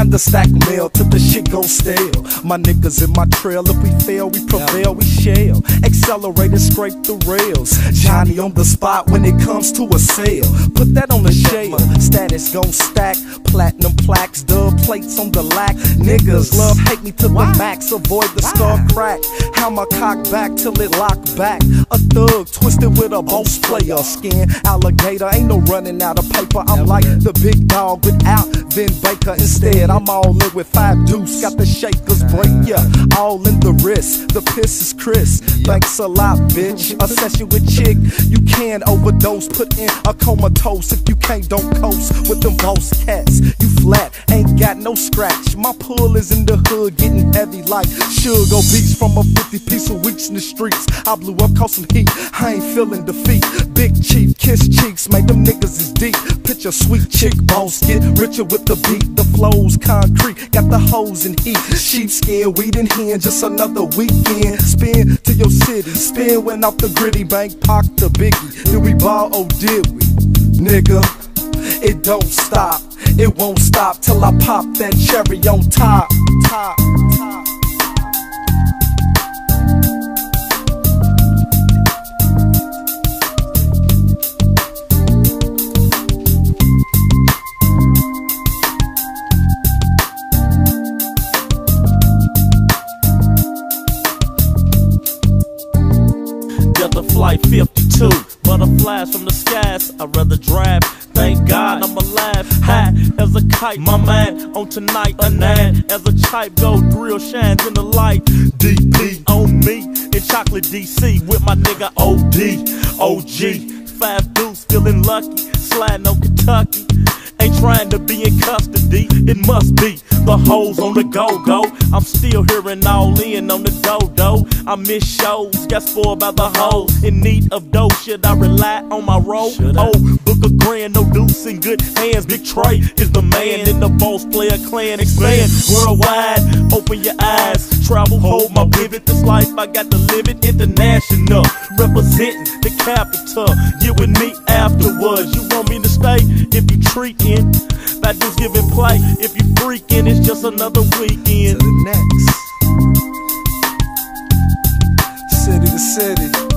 Time to stack mail till the shit goes stale. My niggas in my trail, if we fail, we prevail, we shall. Accelerate and scrape the rails. Johnny on the spot when it comes to a sale. Put that on the shale. Status gon' stack. Platinum plaques, dub plates on the lack. Niggas love hate me to the max. Avoid the skull crack. How my cock back till it lock back. A thug twisted with a boss player skin. Alligator ain't no running out of paper. I'm like the big dog without Vin Baker. Instead, I'm all in with five deuce. Got the shakers break ya. All in the wrist. The piss is Chris. Thanks a lot, bitch. A session with chick. You can overdose. Put in a comatose. If you can't, don't coast with them boss cats. You flat, got no scratch. My pull is in the hood, getting heavy like sugar beats from a 50 piece of weeks in the streets. I blew up, caught some heat. I ain't feeling defeat. Big chief, kiss cheeks, make them niggas is deep. Picture sweet chick boss, get richer with the beat. The flows concrete, got the hoes in heat. Sheepskin, weed in hand, just another weekend. Spin to your city, spin went off the gritty bank, park the biggie. Did we ball? Oh, did we? Nigga, it don't stop. It won't stop till I pop that cherry on top. Top, top. Flight 52, butterflies from the skies. I'd rather drive. Thank God I'm alive. High as a kite, my man on tonight. A nine as a chipe, gold grill shines in the light. DP on me in chocolate DC with my nigga OD. OG, five dudes feeling lucky. Sliding on Kentucky. Ain't trying to be in custody, it must be the hoes on the go go. I'm still hearing all in on the dodo. I miss shows, got spoiled by the hoes. In need of dough, should I rely on my roll? Oh, book a grand, no deuce in good hands. Big Trey is the man in the boss player clan. Expand worldwide, open your eyes. Travel, hold my pivot. This life I got to live it international. Representing the capital. You and me afterwards. You want me to stay? If you treating, that dude's giving play. If you freaking, it's just another weekend. To the next. City to city.